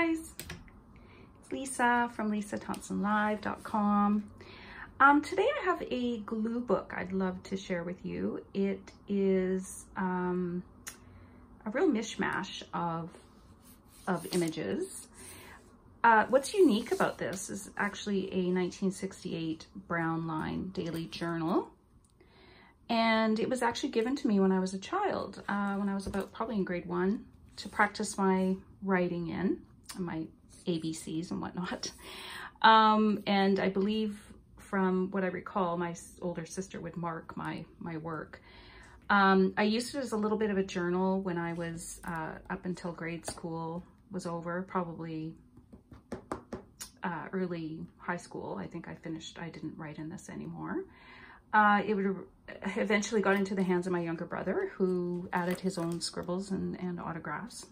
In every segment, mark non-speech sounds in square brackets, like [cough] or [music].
guys, it's Lisa from lisathomsonlive.com. Um, today I have a glue book I'd love to share with you. It is um, a real mishmash of, of images. Uh, what's unique about this is actually a 1968 Brownline Daily Journal. And it was actually given to me when I was a child, uh, when I was about probably in grade one, to practice my writing in, my ABCs and whatnot. Um, and I believe from what I recall, my older sister would mark my, my work. Um, I used it as a little bit of a journal when I was uh, up until grade school was over, probably uh, early high school. I think I finished, I didn't write in this anymore. Uh, it would eventually got into the hands of my younger brother who added his own scribbles and, and autographs.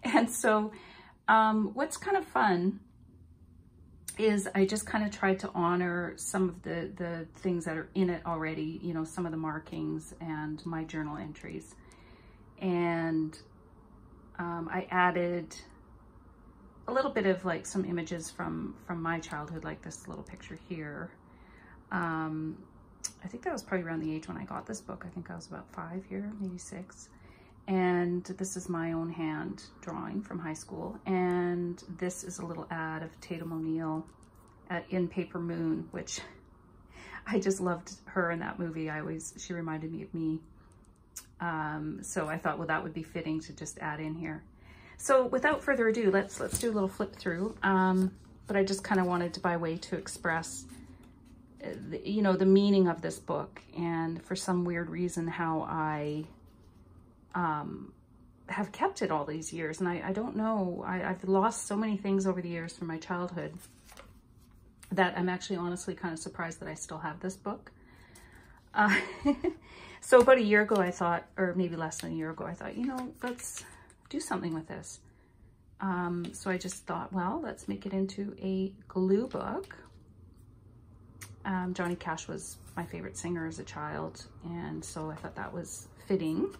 [laughs] And so um, what's kind of fun is I just kind of tried to honor some of the, the things that are in it already, you know, some of the markings and my journal entries. And um, I added a little bit of like some images from, from my childhood, like this little picture here. Um, I think that was probably around the age when I got this book. I think I was about five here, maybe six. And this is my own hand drawing from high school. And this is a little ad of Tatum O'Neal in Paper Moon, which [laughs] I just loved her in that movie. I always, she reminded me of me. Um, so I thought, well, that would be fitting to just add in here. So without further ado, let's let's do a little flip through. Um, but I just kind of wanted to, by way to express, uh, the, you know, the meaning of this book and for some weird reason how I um, have kept it all these years. And I, I don't know, I, I've lost so many things over the years from my childhood that I'm actually honestly kind of surprised that I still have this book. Uh, [laughs] so about a year ago, I thought, or maybe less than a year ago, I thought, you know, let's do something with this. Um, so I just thought, well, let's make it into a glue book. Um, Johnny Cash was my favorite singer as a child, and so I thought that was fitting.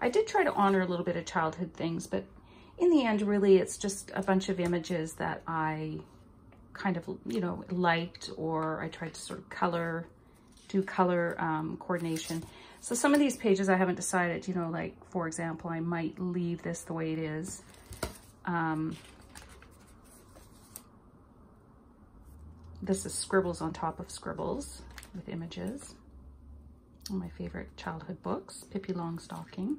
I did try to honor a little bit of childhood things, but in the end, really, it's just a bunch of images that I kind of, you know, liked, or I tried to sort of color, do color um, coordination. So some of these pages I haven't decided, you know, like, for example, I might leave this the way it is. Um, this is scribbles on top of scribbles with images. One of my favorite childhood books, Pippi Longstocking.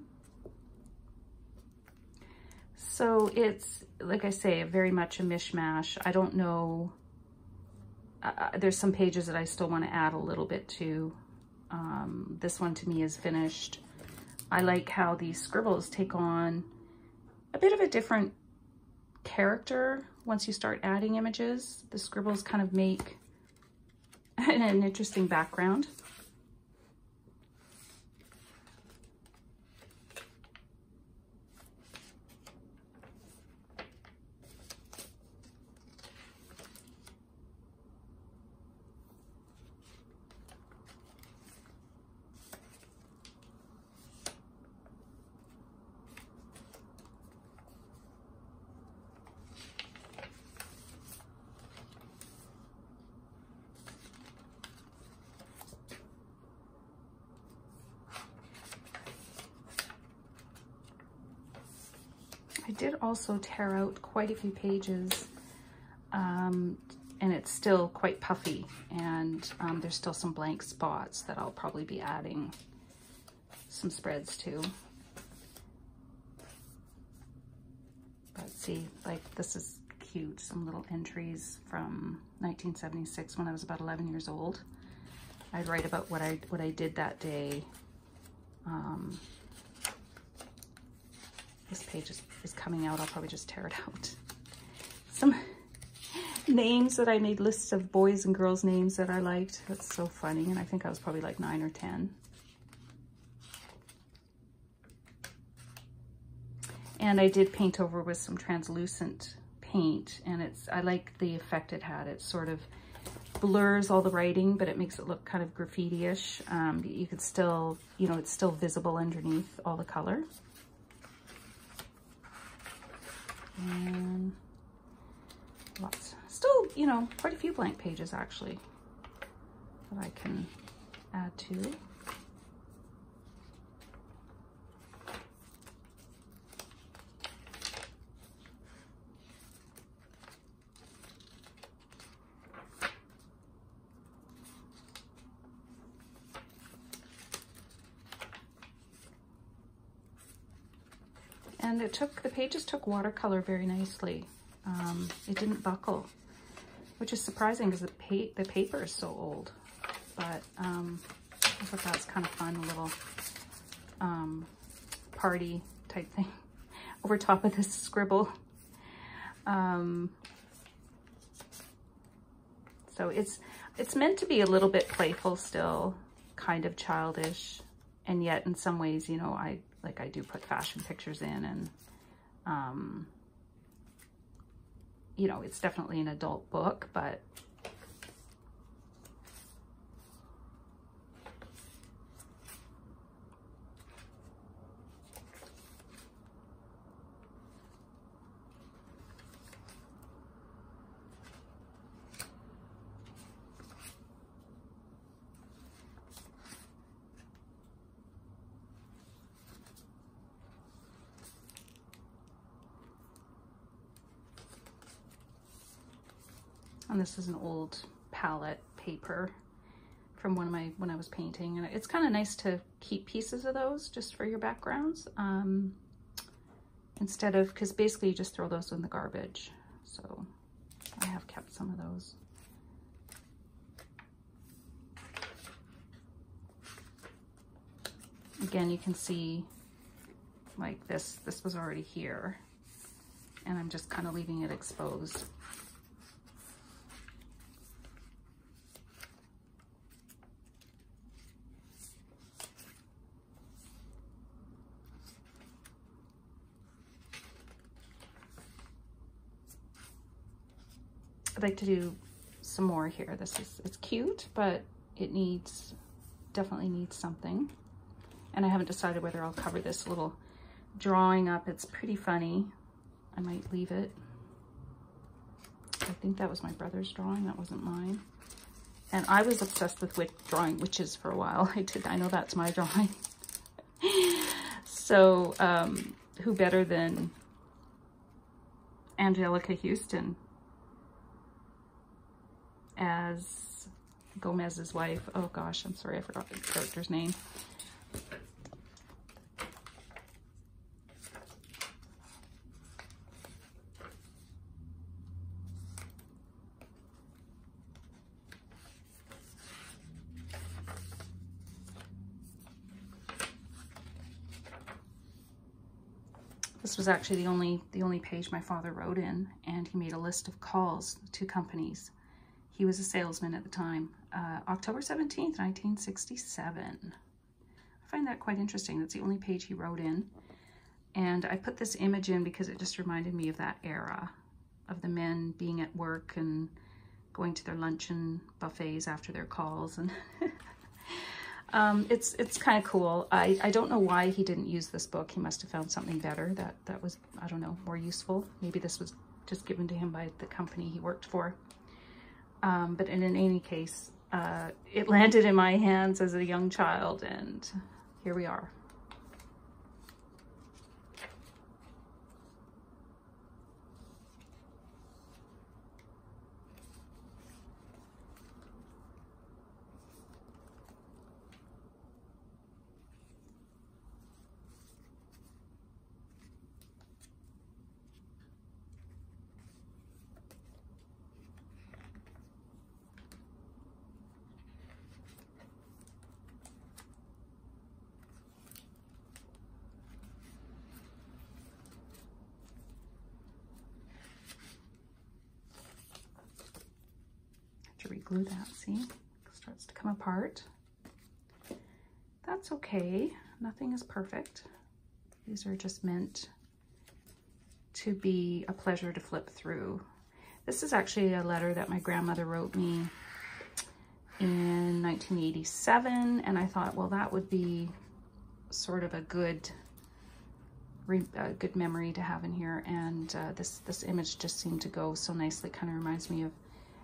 So it's, like I say, very much a mishmash. I don't know. Uh, uh, there's some pages that I still want to add a little bit to. Um, this one to me is finished. I like how these scribbles take on a bit of a different character once you start adding images. The scribbles kind of make an, an interesting background. I did also tear out quite a few pages um, and it's still quite puffy and um, there's still some blank spots that I'll probably be adding some spreads to. But see, like this is cute, some little entries from 1976 when I was about 11 years old. I'd write about what I what I did that day. Um, this page is, is coming out. I'll probably just tear it out. Some names that I made lists of boys and girls names that I liked. That's so funny. And I think I was probably like nine or 10. And I did paint over with some translucent paint and it's, I like the effect it had. It sort of blurs all the writing, but it makes it look kind of graffiti-ish. Um, you could still, you know, it's still visible underneath all the color. And lots, still, you know, quite a few blank pages actually that I can add to. And it took, the pages took watercolor very nicely. Um, it didn't buckle, which is surprising because the, pa the paper is so old. But um, I thought that's kind of fun, a little um, party type thing [laughs] over top of this scribble. Um, so it's, it's meant to be a little bit playful still, kind of childish. And yet in some ways, you know, I like I do put fashion pictures in and, um, you know, it's definitely an adult book, but And this is an old palette paper from one of my, when I was painting. And it's kind of nice to keep pieces of those just for your backgrounds. Um, instead of, because basically you just throw those in the garbage. So I have kept some of those. Again, you can see like this, this was already here and I'm just kind of leaving it exposed. Like to do some more here. This is, it's cute, but it needs, definitely needs something. And I haven't decided whether I'll cover this little drawing up. It's pretty funny. I might leave it. I think that was my brother's drawing. That wasn't mine. And I was obsessed with drawing witches for a while. [laughs] I did. I know that's my [laughs] drawing. so um, who better than Anjelica Huston as Gomez's wife. Oh gosh, I'm sorry, I forgot the character's name. This was actually the only the only page my father wrote in, and he made a list of calls to companies he was a salesman at the time. Uh, October 17th, 1967. I find that quite interesting. That's the only page he wrote in. And I put this image in because it just reminded me of that era of the men being at work and going to their luncheon buffets after their calls. And [laughs] um, it's it's kind of cool. I, I don't know why he didn't use this book. He must have found something better that, that was, I don't know, more useful. Maybe this was just given to him by the company he worked for. Um, but in, any case, uh, it landed in my hands as a young child and here we are. Glue that, see? It starts to come apart. That's okay. Nothing is perfect. These are just meant to be a pleasure to flip through. This is actually a letter that my grandmother wrote me in 1987, and I thought, well, that would be sort of a good a good memory to have in here. And uh, this, this image just seemed to go so nicely. kind of reminds me of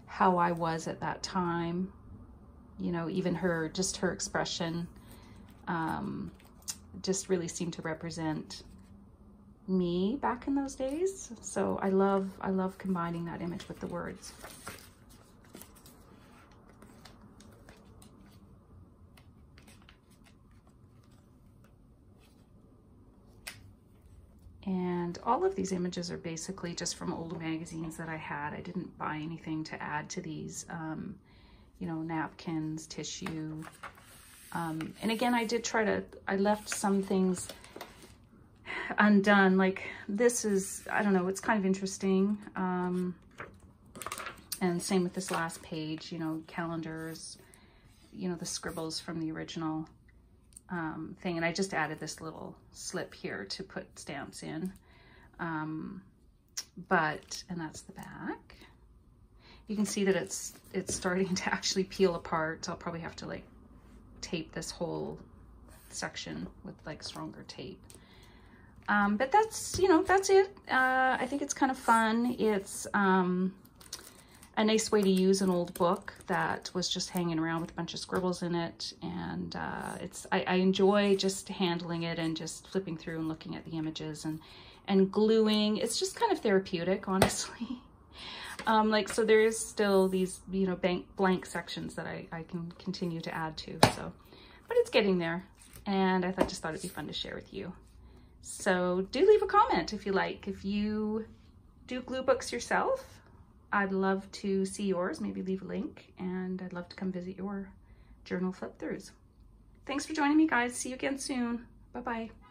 how I was at that time. You know, even her, just her expression um, just really seemed to represent me back in those days. So I love, I love combining that image with the words. And all of these images are basically just from old magazines that I had. I didn't buy anything to add to these, um, you know, napkins, tissue. Um, and again, I did try to, I left some things undone. Like this is, I don't know, it's kind of interesting. Um, and same with this last page, you know, calendars, you know, the scribbles from the original um, thing. And I just added this little slip here to put stamps in. Um, but, and that's the back. You can see that it's, it's starting [laughs] to actually peel apart. So I'll probably have to like tape this whole section with like stronger tape. Um, but that's, you know, that's it. Uh, I think it's kind of fun. It's, um, a nice way to use an old book that was just hanging around with a bunch of scribbles in it. And uh, it's I, I, enjoy just handling it and just flipping through and looking at the images and, and gluing. It's just kind of therapeutic, honestly. [laughs] um, like, so there is still these, you know, blank, blank sections that I, I can continue to add to. So, but it's getting there. And I thought, just thought it'd be fun to share with you. So do leave a comment if you like. If you do glue books yourself, I'd love to see yours, maybe leave a link, and I'd love to come visit your journal flip throughs. Thanks for joining me, guys. See you again soon. Bye-bye.